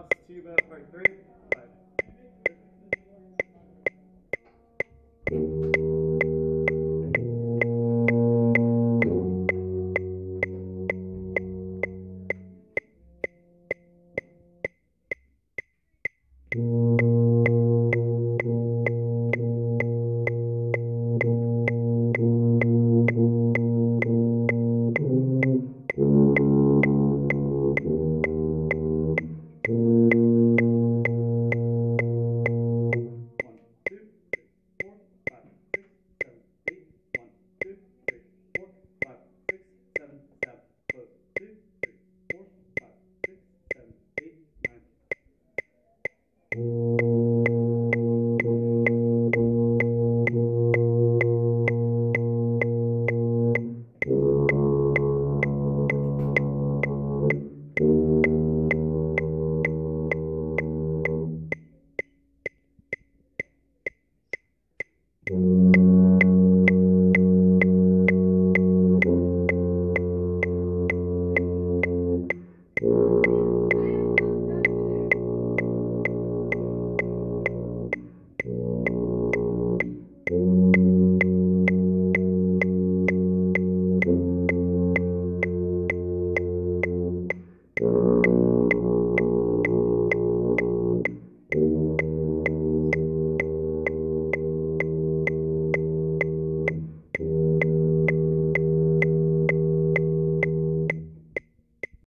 Lost tuba, part three. Four, five,